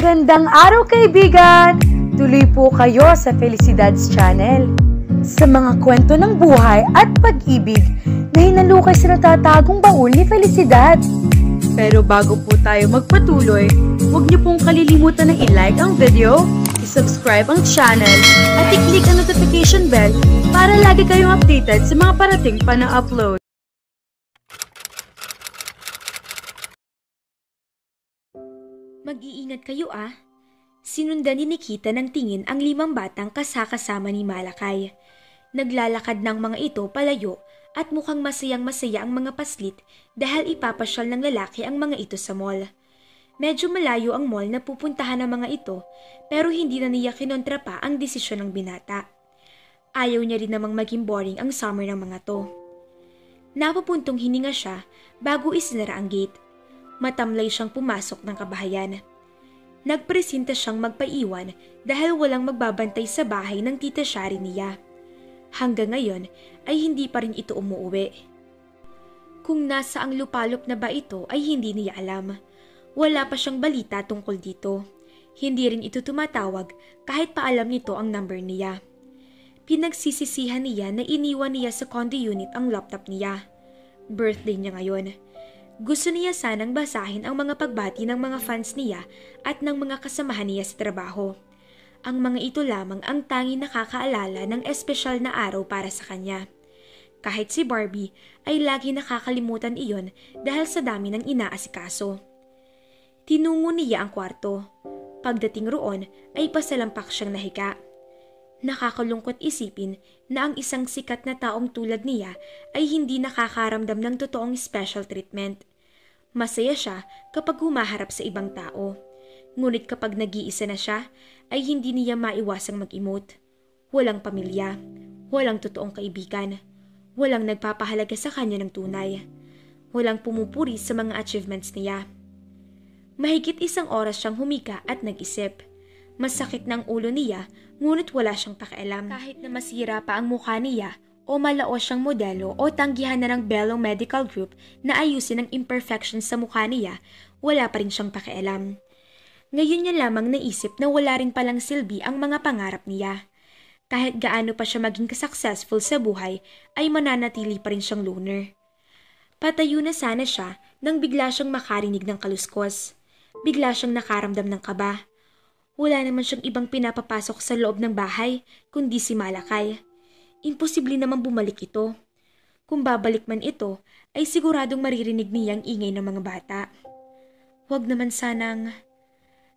Magandang araw kaibigan! Tuloy po kayo sa Felicidad's Channel. Sa mga kwento ng buhay at pag-ibig na hinalukay sa natatagong baul ni Felicidad. Pero bago po tayo magpatuloy, huwag niyo pong kalilimutan na i-like ang video, i-subscribe ang channel, at i-click ang notification bell para lagi kayong updated sa mga parating pa na upload. Mag-iingat kayo ah. Sinundan ni Nikita ng tingin ang limang batang kasakasama ni Malakay. Naglalakad ng mga ito palayo at mukhang masayang masaya ang mga paslit dahil ipapasyal ng lalaki ang mga ito sa mall. Medyo malayo ang mall na pupuntahan ng mga ito pero hindi na niya kinontra pa ang desisyon ng binata. Ayaw niya rin namang maging boring ang summer ng mga to. Napapuntong hininga siya bago isinara ang gate. Matamlay siyang pumasok ng kabahayan. Nagpresinta siyang magpaiwan dahil walang magbabantay sa bahay ng tita Shari niya. Hanggang ngayon ay hindi pa rin ito umuwi. Kung nasa ang lupalop na ba ito ay hindi niya alam. Wala pa siyang balita tungkol dito. Hindi rin ito tumatawag kahit pa alam nito ang number niya. Pinagsisisihan niya na iniwan niya sa condo unit ang laptop niya. Birthday niya ngayon. Gusto niya sanang basahin ang mga pagbati ng mga fans niya at ng mga kasamahan niya sa trabaho. Ang mga ito lamang ang tanging nakakaalala ng espesyal na araw para sa kanya. Kahit si Barbie ay lagi nakakalimutan iyon dahil sa dami ng inaasikaso. Tinungo niya ang kwarto. Pagdating roon ay pasalampak siyang nahika. Nakakalungkot isipin na ang isang sikat na taong tulad niya ay hindi nakakaramdam ng totoong special treatment. Masaya siya kapag humaharap sa ibang tao. Ngunit kapag nag-iisa na siya, ay hindi niya maiwasang mag-emote. Walang pamilya, walang totoong kaibigan, walang nagpapahalaga sa kanya ng tunay, walang pumupuri sa mga achievements niya. Mahigit isang oras siyang humika at nag-isip. Masakit ng ulo niya, ngunit wala siyang pakialam. Kahit na masira pa ang mukha niya, o malaos siyang modelo o tanggihan na ng Bello Medical Group na ayusin ang imperfections sa mukha niya, wala pa rin siyang pakialam. Ngayon niya lamang naisip na wala rin palang silbi ang mga pangarap niya. Kahit gaano pa siya maging successful sa buhay, ay mananatili pa rin siyang loner. Patayo na sana siya nang bigla siyang makarinig ng kaluskos. Bigla siyang nakaramdam ng kaba. Wala naman siyang ibang pinapapasok sa loob ng bahay, kundi si Malakay imposible naman bumalik ito. Kung babalik man ito, ay siguradong maririnig niya ang ingay ng mga bata. Huwag naman sanang...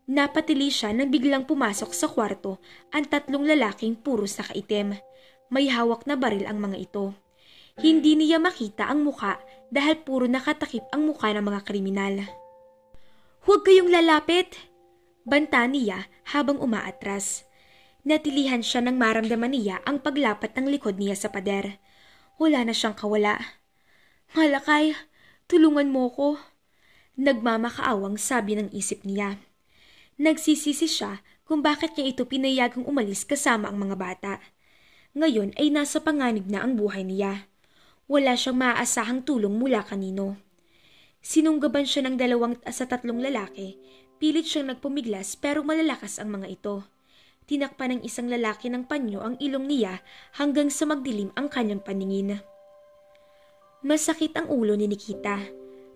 Napatili siya nang biglang pumasok sa kwarto ang tatlong lalaking puros nakaitim. May hawak na baril ang mga ito. Hindi niya makita ang muka dahil puro nakatakip ang muka ng mga kriminal. Huwag kayong lalapit! Banta niya habang umaatras. Natilihan siya nang maramdaman niya ang paglapat ng likod niya sa pader. Wala na siyang kawala. Malakay, tulungan mo ko. Nagmamakaawang sabi ng isip niya. Nagsisisi siya kung bakit niya ito pinayagang umalis kasama ang mga bata. Ngayon ay nasa panganib na ang buhay niya. Wala siyang maaasahang tulong mula kanino. Sinunggaban siya ng dalawang sa tatlong lalaki. Pilit siyang nagpumiglas pero malalakas ang mga ito. Tinakpan ng isang lalaki ng panyo ang ilong niya hanggang sa magdilim ang kanyang paningin. Masakit ang ulo ni Nikita.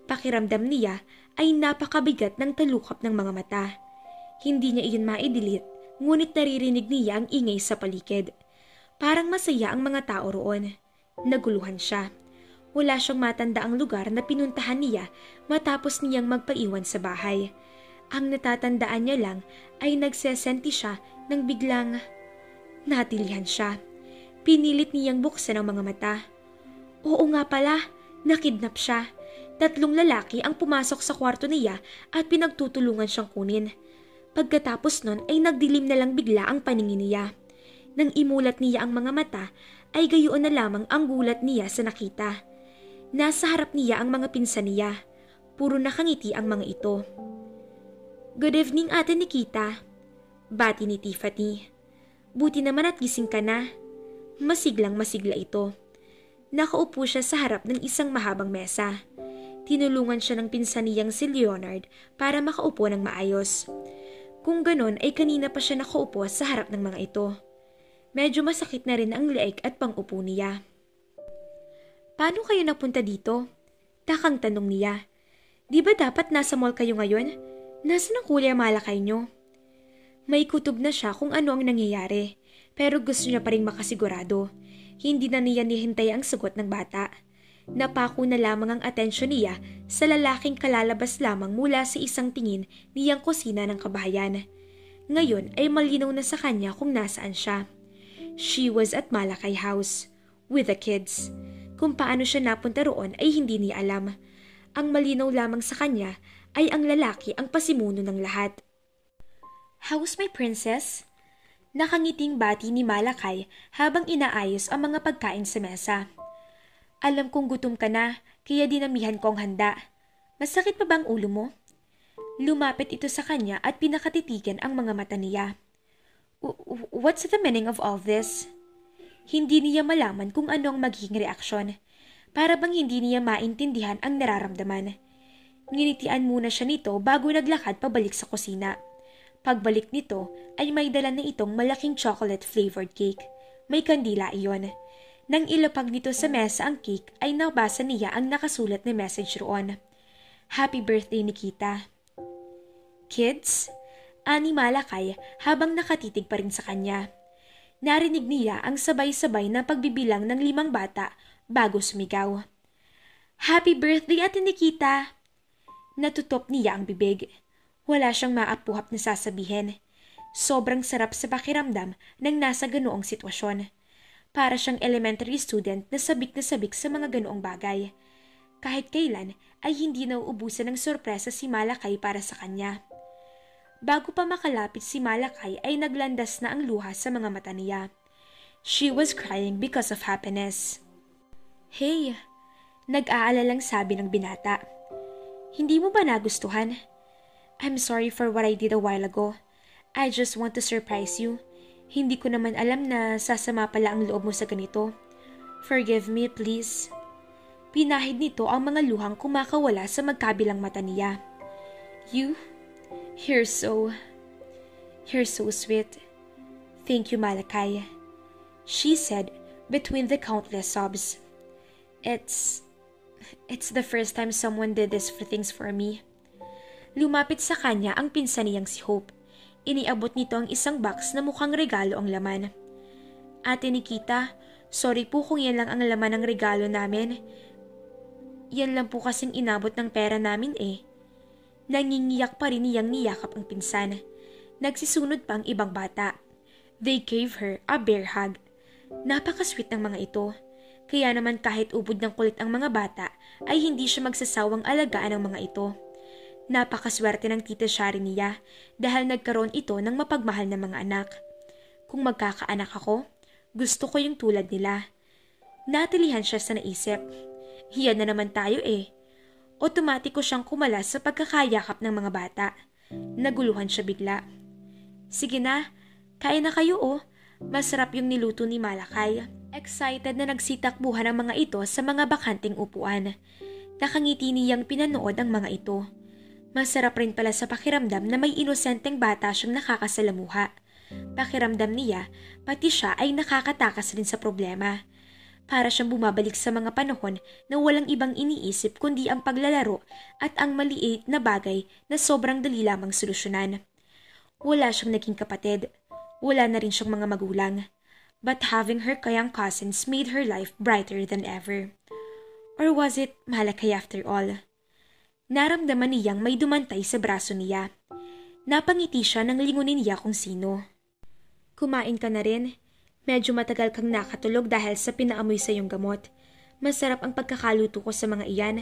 Pakiramdam niya ay napakabigat ng talukap ng mga mata. Hindi niya iyon maidilit, ngunit naririnig niya ang ingay sa paligid. Parang masaya ang mga tao roon. Naguluhan siya. Wala siyang matanda ang lugar na pinuntahan niya matapos niyang magpaiwan sa bahay. Ang natatandaan niya lang ay nagsesenti siya nang biglang natilihan siya. Pinilit niyang buksan ang mga mata. Oo nga pala, nakidnap siya. Tatlong lalaki ang pumasok sa kwarto niya at pinagtutulungan siyang kunin. Pagkatapos nun ay nagdilim na lang bigla ang paningin niya. Nang imulat niya ang mga mata, ay gayoon na lamang ang gulat niya sa nakita. Nasa harap niya ang mga pinsan niya. Puro nakangiti ang mga ito. Good evening, Ate Nikita. Bati ni Tiffany. Buti naman at gising ka na. Masiglang masigla ito. Nakaupo siya sa harap ng isang mahabang mesa. Tinulungan siya ng pinsan niyang si Leonard para makaupo ng maayos. Kung ganon ay kanina pa siya nakaupo sa harap ng mga ito. Medyo masakit na rin ang leeg at pangupo niya. Paano kayo napunta dito? Takang tanong niya. Di ba dapat nasa mall kayo ngayon? Nasaan ang kulay malakay nyo? May kutob na siya kung ano ang nangyayari, pero gusto niya pa rin makasigurado. Hindi na niya nihintay ang sagot ng bata. Napako na lamang ang atensyon niya sa lalaking kalalabas lamang mula sa isang tingin niyang kusina ng kabahayan. Ngayon ay malinaw na sa kanya kung nasaan siya. She was at Malakay House, with the kids. Kung paano siya napunta roon ay hindi niya alam. Ang malinaw lamang sa kanya ay ang lalaki ang pasimuno ng lahat. House my princess? Nakangiting bati ni Malakay habang inaayos ang mga pagkain sa mesa. Alam kong gutom ka na, kaya dinamihan ko ang handa. Masakit pa bang ulo mo? Lumapit ito sa kanya at pinakatitigan ang mga mata niya. What's the meaning of all this? Hindi niya malaman kung ano ang magiging reaksyon. Para bang hindi niya maintindihan ang nararamdaman. Nginitian muna siya nito bago naglakad pabalik sa kusina. Pagbalik nito ay may dala na itong malaking chocolate flavored cake. May kandila iyon. Nang ilapag nito sa mesa ang cake ay nabasa niya ang nakasulat na message roon. Happy birthday Nikita. Kids? Ani Malakay habang nakatitig pa rin sa kanya. Narinig niya ang sabay-sabay na pagbibilang ng limang bata bago sumigaw. Happy birthday Ate Nikita! Natutop niya ang bibig. Wala siyang maapuhap na sasabihin. Sobrang sarap sa pakiramdam ng nasa ganoong sitwasyon. Para siyang elementary student na sabik na sabik sa mga ganoong bagay. Kahit kailan ay hindi nauubusan ng sorpresa si Malakay para sa kanya. Bago pa makalapit si Malakay ay naglandas na ang luha sa mga mata niya. She was crying because of happiness. Hey, nag-aalalang sabi ng binata. Hindi mo ba nagustuhan? I'm sorry for what I did a while ago. I just want to surprise you. Hindi ko naman alam na sasama pala ang loob mo sa ganito. Forgive me, please. Pinahid nito ang mga luhang kumakawala sa magkabilang mata niya. You, you're so, you're so sweet. Thank you, Malakay. She said between the countless sobs. It's, it's the first time someone did this for things for me. Lumapit sa kanya ang pinsan niyang si Hope. Iniabot nito ang isang box na mukhang regalo ang laman. Ate Nikita, sorry po kung yan lang ang laman ng regalo namin. Yan lang po kasing inabot ng pera namin eh. Nangingiyak pa rin niyang niyakap ang pinsan. Nagsisunod pa ang ibang bata. They gave her a bear hug. Napakasweet ng mga ito. Kaya naman kahit ubod ng kulit ang mga bata, ay hindi siya magsasawang alagaan ng mga ito. Napakaswerte ng tita Shari niya dahil nagkaroon ito ng mapagmahal na mga anak. Kung magkakaanak ako, gusto ko yung tulad nila. Natilihan siya sa naisip. Hiyan na naman tayo eh. Otomatiko siyang kumalas sa pagkakayakap ng mga bata. Naguluhan siya bigla. Sige na, kain na kayo oh. Masarap yung niluto ni Malakay. Excited na nagsitakbuhan ang mga ito sa mga bakanting upuan. Nakangiti niyang pinanood ang mga ito. Masarap rin pala sa pakiramdam na may inosenteng bata siyang nakakasalamuha. Pakiramdam niya, pati siya ay nakakatakas rin sa problema. Para siyang bumabalik sa mga panahon na walang ibang iniisip kundi ang paglalaro at ang maliit na bagay na sobrang dali lamang solusyonan. Wala siyang naging kapatid. Wala na rin siyang mga magulang. But having her kayang cousins made her life brighter than ever. Or was it malakay after all? Naramdaman niyang may dumantay sa braso niya. Napangiti siya nang lingunin niya kung sino. Kumain ka na rin. Medyo matagal kang nakatulog dahil sa pinaamoy sa iyong gamot. Masarap ang pagkakaluto ko sa mga iyan.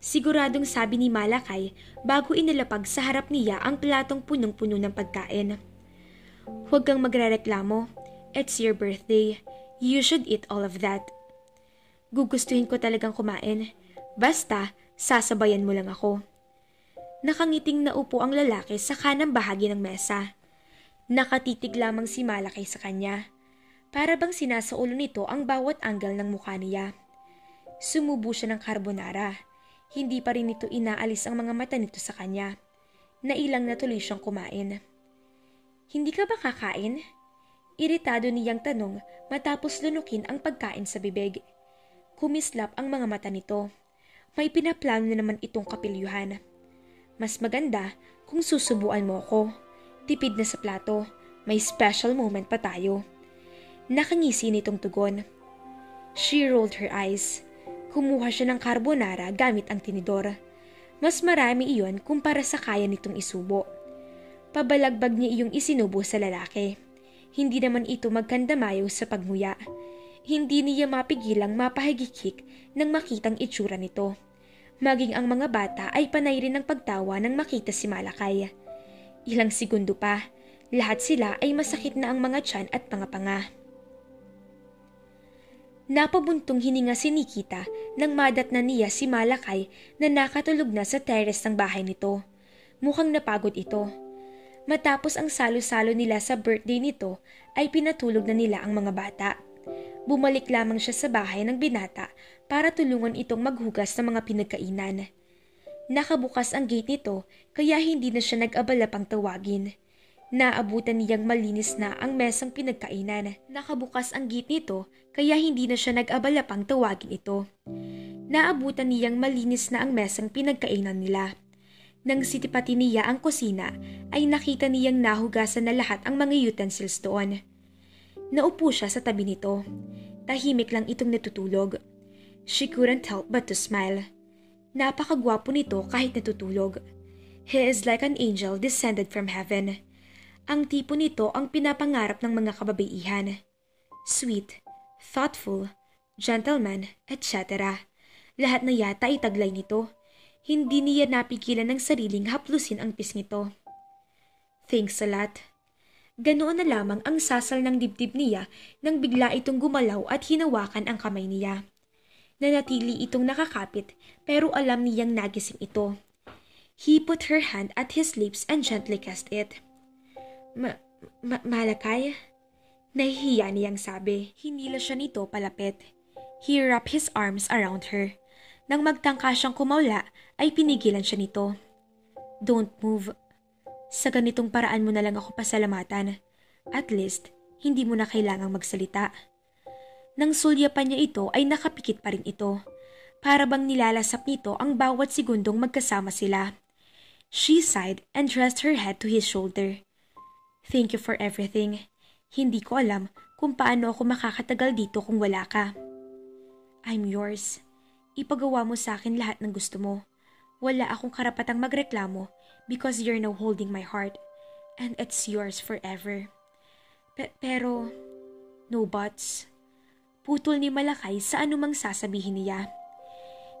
Siguradong sabi ni Malakay bago inilapag sa harap niya ang platong punong-puno ng pagkain. Huwag kang magrereklamo. It's your birthday. You should eat all of that. Gugustuhin ko talagang kumain. Basta, Sasabayan mo lang ako. Nakangiting naupo ang lalaki sa kanang bahagi ng mesa. Nakatitig lamang si Malakay sa kanya. Para bang sinasaulo nito ang bawat anggal ng mukha niya. Sumubo siya ng carbonara. Hindi pa rin nito inaalis ang mga mata nito sa kanya. Nailang na tuloy siyang kumain. Hindi ka ba kakain? Iritado niyang tanong matapos lunukin ang pagkain sa bibig. Kumislap ang mga mata nito. May pinaplano na naman itong kapilyuhan. Mas maganda kung susubuan mo ko. Tipid na sa plato. May special moment pa tayo. Nakangisi nitong tugon. She rolled her eyes. Kumuha siya ng carbonara gamit ang tinidor. Mas marami iyon kumpara sa kaya nitong isubo. Pabalagbag niya iyong isinubo sa lalaki. Hindi naman ito magkandamayo sa pagmuya. Hindi niya mapigilang mapahigikik nang makitang itsura nito. Maging ang mga bata ay panay rin ng pagtawa nang makita si Malakay. Ilang segundo pa, lahat sila ay masakit na ang mga tiyan at pangapanga. Napabuntong hininga si Nikita nang madat na niya si Malakay na nakatulog na sa teres ng bahay nito. Mukhang napagod ito. Matapos ang salo-salo nila sa birthday nito ay pinatulog na nila ang mga bata. Bumalik lamang siya sa bahay ng binata para tulungan itong maghugas ng mga pinagkainan. Nakabukas ang gate nito kaya hindi na siya nag-abala pang tawagin. Naabutan niyang malinis na ang mesang pinagkainan. Nakabukas ang gate nito kaya hindi na siya nag-abala pang tawagin ito. Naabutan niyang malinis na ang mesang pinagkainan nila. Nang sitipati niya ang kusina, ay nakita niyang nahugasan na lahat ang mga utensils doon. Naupo siya sa tabi nito. Tahimik lang itong natutulog. She couldn't help but to smile. Napakagwapo nito kahit natutulog. He is like an angel descended from heaven. Ang tipo nito ang pinapangarap ng mga kababaihan. Sweet, thoughtful, gentleman, etc. Lahat na yata ay taglay nito. Hindi niya napigilan ng sariling haplusin ang pis nito. Thanks a lot. Ganoon na lamang ang sasal ng dibdib niya nang bigla itong gumalaw at hinawakan ang kamay niya. Nanatili itong nakakapit pero alam niyang nagising ito. He put her hand at his lips and gently kissed it. Ma, ma malakay? Nahihiya niyang sabi. Hinila siya nito palapit. He wrapped his arms around her. Nang magtangka siyang kumawla, ay pinigilan siya nito. Don't move. Sa ganitong paraan mo na lang ako pasalamatan. At least, hindi mo na kailangang magsalita. Nang sulyapan niya ito ay nakapikit pa rin ito. Para bang nilalasap nito ang bawat segundong magkasama sila. She sighed and dressed her head to his shoulder. Thank you for everything. Hindi ko alam kung paano ako makakatagal dito kung wala ka. I'm yours. Ipagawa mo sa akin lahat ng gusto mo. Wala akong karapatang magreklamo because you're now holding my heart and it's yours forever. Pe- pero, no buts. Putol ni Malakay sa anumang sasabihin niya.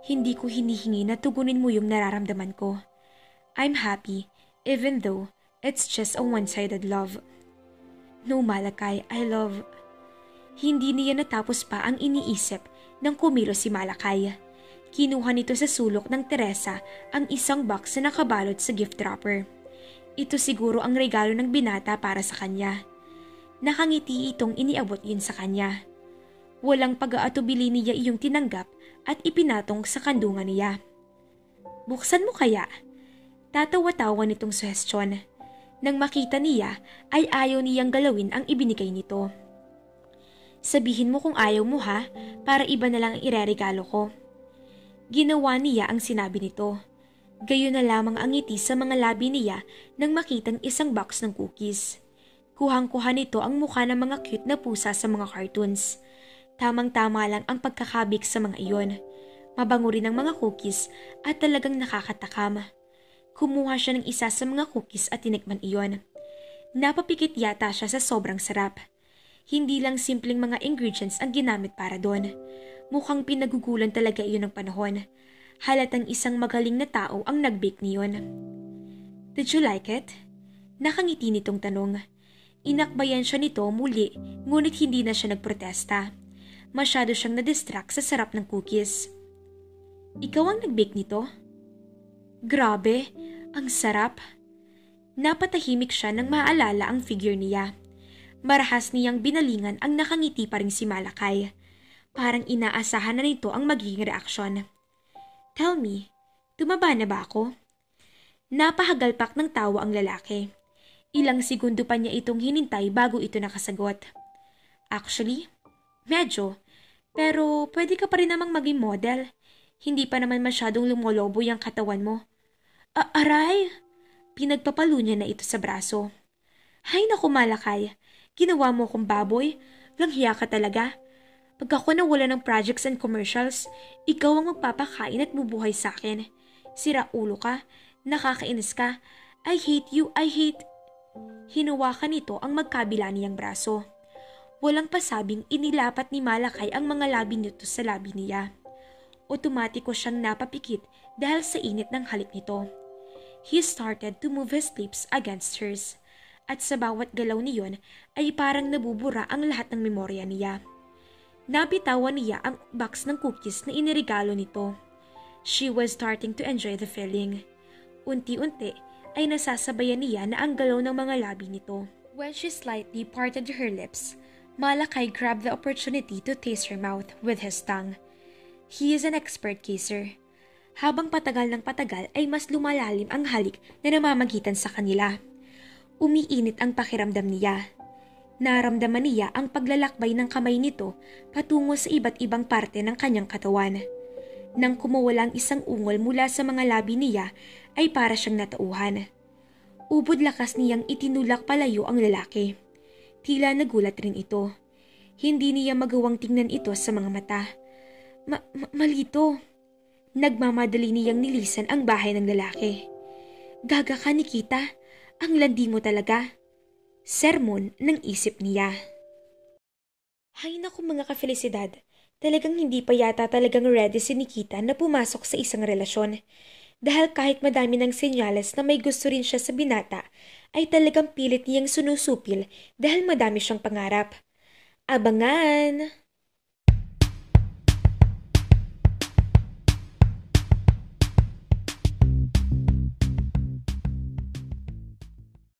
Hindi ko hinihingi na tugunin mo yung nararamdaman ko. I'm happy, even though It's just a one-sided love. No, Malakay, I love... Hindi niya natapos pa ang iniisip nang kumilo si Malakay. Kinuha nito sa sulok ng Teresa ang isang box na nakabalot sa gift wrapper. Ito siguro ang regalo ng binata para sa kanya. Nakangiti itong iniabot yun sa kanya. Walang pag-aatubili niya iyong tinanggap at ipinatong sa kandungan niya. Buksan mo kaya? Tatawa-tawa nitong suhestyon. Nang makita niya, ay ayaw niyang galawin ang ibinigay nito. Sabihin mo kung ayaw mo ha, para iba na lang ang ireregalo ko. Ginawa niya ang sinabi nito. Gayon na lamang ang ngiti sa mga labi niya nang makitang isang box ng cookies. Kuhang-kuha nito ang mukha ng mga cute na pusa sa mga cartoons. Tamang-tama lang ang pagkakabik sa mga iyon. Mabango rin ang mga cookies at talagang nakakatakam. Kumuha siya ng isa sa mga cookies at tinikman iyon. Napapikit yata siya sa sobrang sarap. Hindi lang simpleng mga ingredients ang ginamit para doon. Mukhang pinagugulan talaga iyon ng panahon. Halatang isang magaling na tao ang nag-bake niyon. Did you like it? Nakangiti nitong tanong. Inakbayan siya nito muli, ngunit hindi na siya nagprotesta. Masyado siyang na-distract sa sarap ng cookies. Ikaw ang nag-bake nito? Grabe, ang sarap. Napatahimik siya nang maalala ang figure niya. Marahas niyang binalingan ang nakangiti pa rin si Malakay. Parang inaasahan na nito ang magiging reaksyon. Tell me, tumaba na ba ako? Napahagalpak ng tawa ang lalaki. Ilang segundo pa niya itong hinintay bago ito nakasagot. Actually, medyo. Pero pwede ka pa rin namang maging model. Hindi pa naman masyadong lumolobo yung katawan mo. A aray! Pinagpapalo niya na ito sa braso. Hay naku malakay, ginawa mo kong baboy. Langhiya ka talaga. Pag ako nawala ng projects and commercials, ikaw ang magpapakain at bubuhay sa akin. Sira ulo ka, nakakainis ka. I hate you, I hate... Hinawakan nito ang magkabila niyang braso. Walang pasabing inilapat ni Malakay ang mga labi nito sa labi niya. Otomatiko siyang napapikit dahil sa init ng halik nito. He started to move his lips against hers. At sa bawat galaw niyon ay parang nabubura ang lahat ng memorya niya. Nabitawan niya ang box ng cookies na iniregalo nito. She was starting to enjoy the feeling. Unti-unti ay nasasabayan niya na ang galaw ng mga labi nito. When she slightly parted her lips, Malakay grabbed the opportunity to taste her mouth with his tongue. He is an expert kisser. Habang patagal ng patagal ay mas lumalalim ang halik na namamagitan sa kanila. Umiinit ang pakiramdam niya. Naramdaman niya ang paglalakbay ng kamay nito patungo sa iba't ibang parte ng kanyang katawan. Nang kumawala ang isang ungol mula sa mga labi niya ay para siyang natauhan. Ubod lakas niyang itinulak palayo ang lalaki. Tila nagulat rin ito. Hindi niya magawang tingnan ito sa mga mata. Ma- ma- malito. Nagmamadali niyang nilisan ang bahay ng lalaki. Gaga ka, Nikita. Ang landi mo talaga. Sermon ng isip niya. Hay naku mga kafelisidad, talagang hindi pa yata talagang ready si Nikita na pumasok sa isang relasyon. Dahil kahit madami ng senyales na may gusto rin siya sa binata, ay talagang pilit niyang sunusupil dahil madami siyang pangarap. Abangan!